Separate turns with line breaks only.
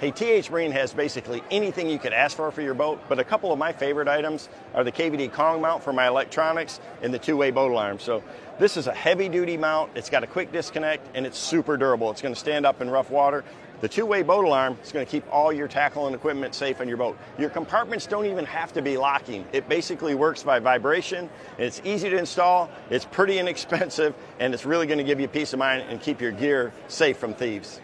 Hey, TH Marine has basically anything you could ask for for your boat, but a couple of my favorite items are the KVD Kong mount for my electronics and the two-way boat alarm. So this is a heavy-duty mount. It's got a quick disconnect and it's super durable. It's going to stand up in rough water. The two-way boat alarm is going to keep all your tackle and equipment safe on your boat. Your compartments don't even have to be locking. It basically works by vibration. It's easy to install, it's pretty inexpensive, and it's really going to give you peace of mind and keep your gear safe from thieves.